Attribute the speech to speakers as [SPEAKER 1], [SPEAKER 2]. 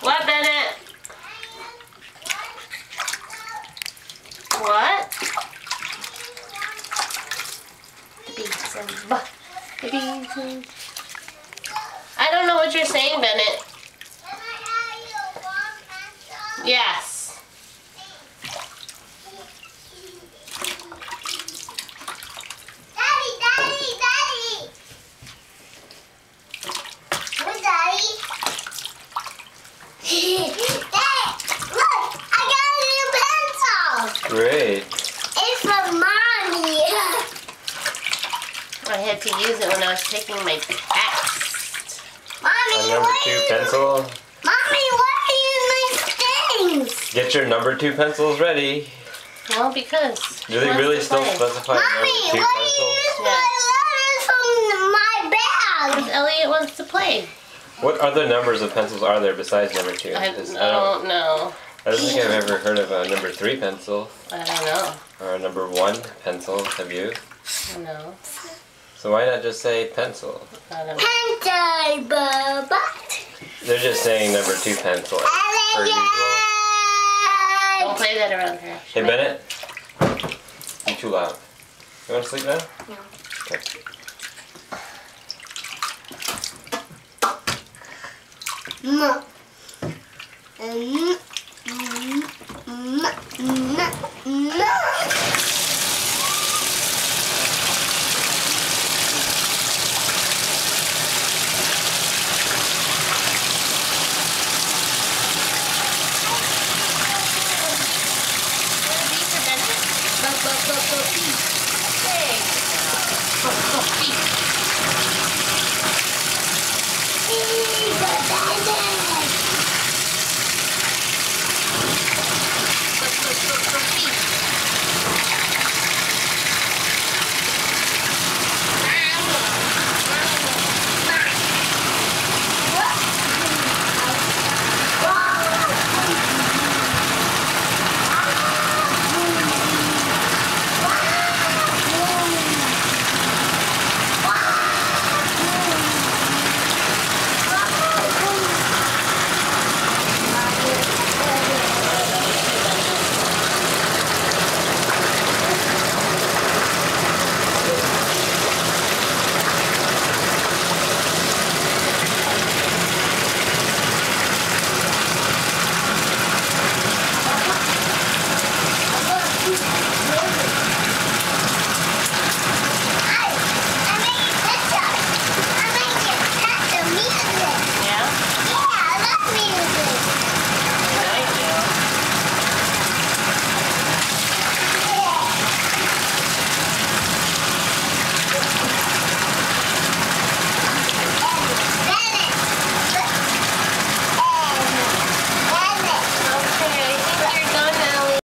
[SPEAKER 1] What, Bennett? What? The bees and b. The bees and. I don't know what you're saying, Bennett. Yes. Had to use it when I was taking my test.
[SPEAKER 2] Mommy,
[SPEAKER 3] A number two pencil.
[SPEAKER 2] Mommy, what are you doing things?
[SPEAKER 3] Get your number two pencils ready.
[SPEAKER 1] Well, because.
[SPEAKER 3] Do they really
[SPEAKER 1] to
[SPEAKER 3] still
[SPEAKER 1] play.
[SPEAKER 3] specify
[SPEAKER 2] Mommy,
[SPEAKER 3] number two
[SPEAKER 2] what are
[SPEAKER 3] pencils?
[SPEAKER 2] you
[SPEAKER 1] Yeah.
[SPEAKER 2] my letters from my
[SPEAKER 1] Because
[SPEAKER 2] bag?
[SPEAKER 1] Elliot wants to play.
[SPEAKER 3] What other numbers of pencils are there besides number two?
[SPEAKER 1] I, I don't know.
[SPEAKER 3] I don't think I've ever heard of a number three pencil
[SPEAKER 1] I don't know.
[SPEAKER 3] or a number one pencil. Have you?
[SPEAKER 1] I don't know.
[SPEAKER 3] So why not just say pencil?
[SPEAKER 1] I don't know.
[SPEAKER 2] Pencil, Bubba.
[SPEAKER 3] They're just saying number two pencil per usual.
[SPEAKER 1] Don't play that around her.
[SPEAKER 3] Hey Bennett, you too loud. You want to sleep now?
[SPEAKER 2] No.
[SPEAKER 3] Okay.
[SPEAKER 2] Mm. Mm. Mm. Mm. Mm. Mm. tá, tá, tá,